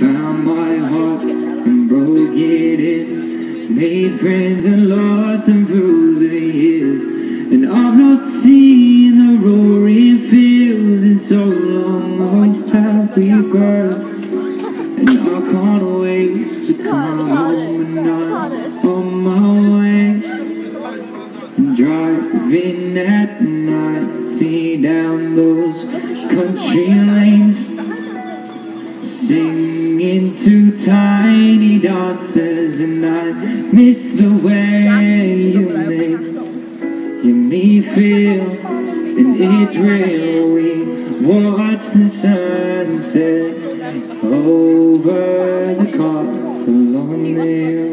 Found my heart and broke it in. Made friends and lost them through the years. And I've not seen the roaring fields in so long. Oh, how we grow. And I can't wait to come home and I'm on my way. Driving at night, see down those country lanes. Singing to Tiny Dancer, and I miss the way you make me feel, and it's real. We watch the sunset over the castle on the hill.